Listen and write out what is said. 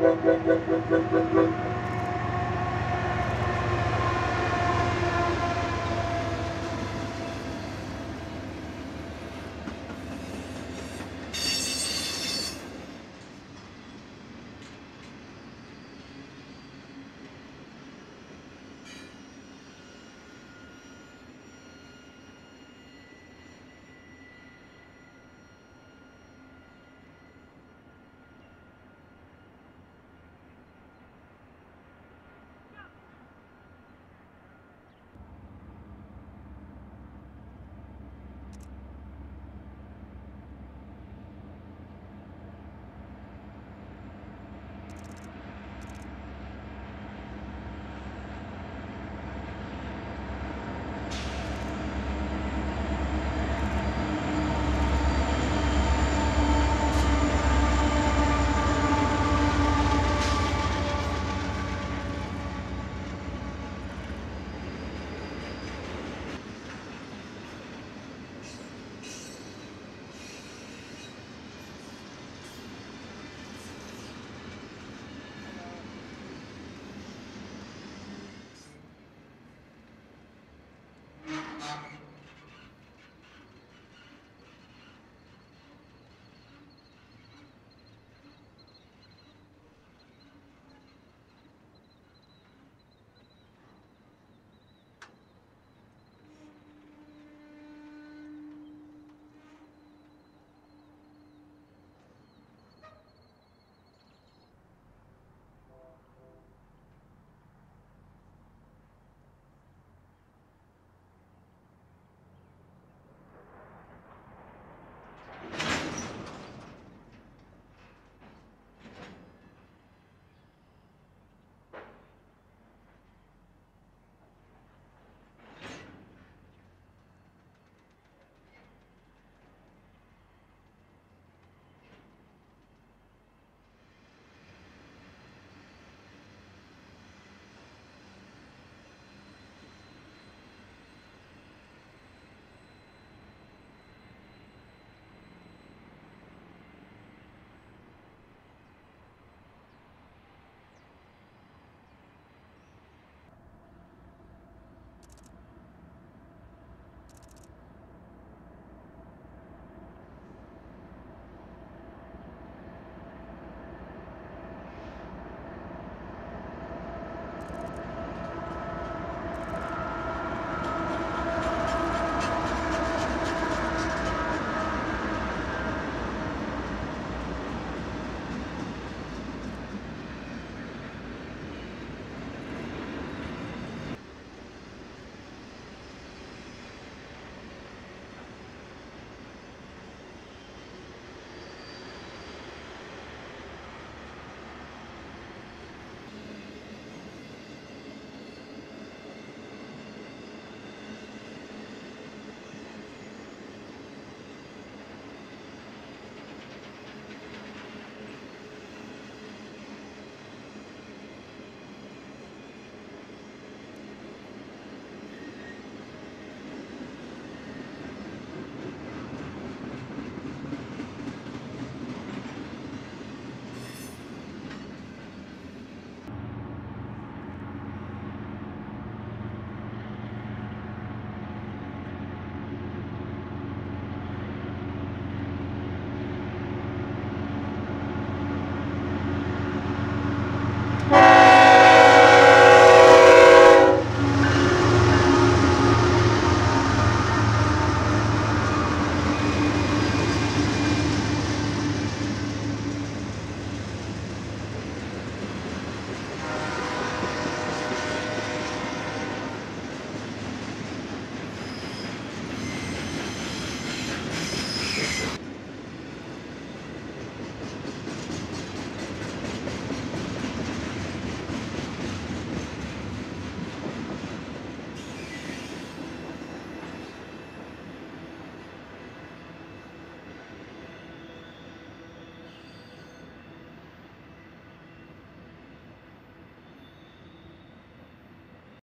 Gracias.